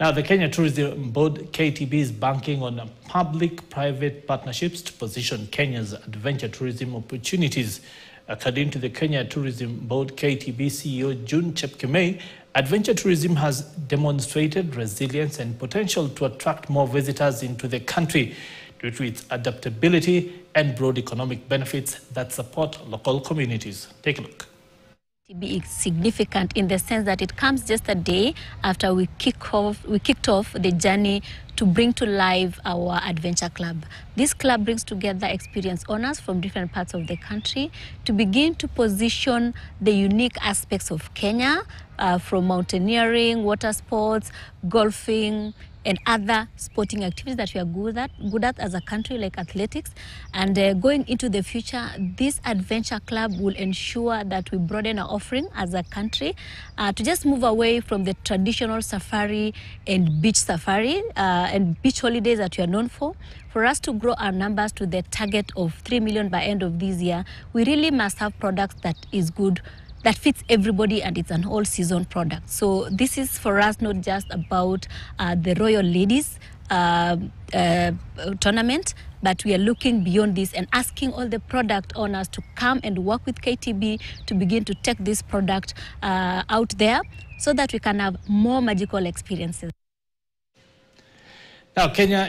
Now, the Kenya Tourism Board, KTB, is banking on public-private partnerships to position Kenya's adventure tourism opportunities. According to the Kenya Tourism Board, KTB CEO June Chepkemei, adventure tourism has demonstrated resilience and potential to attract more visitors into the country due to its adaptability and broad economic benefits that support local communities. Take a look. Be significant in the sense that it comes just a day after we kick off we kicked off the journey to bring to life our adventure club. This club brings together experienced owners from different parts of the country to begin to position the unique aspects of Kenya uh, from mountaineering, water sports, golfing, and other sporting activities that we are good at, good at as a country, like athletics. And uh, going into the future, this adventure club will ensure that we broaden our offering as a country uh, to just move away from the traditional safari and beach safari uh, and beach holidays that we are known for. For us to grow our numbers to the target of 3 million by end of this year, we really must have products that is good that fits everybody and it's an all season product. So this is for us not just about uh, the Royal Ladies uh, uh, tournament, but we are looking beyond this and asking all the product owners to come and work with KTB to begin to take this product uh, out there so that we can have more magical experiences. Now, Kenya